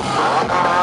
Oh, my God.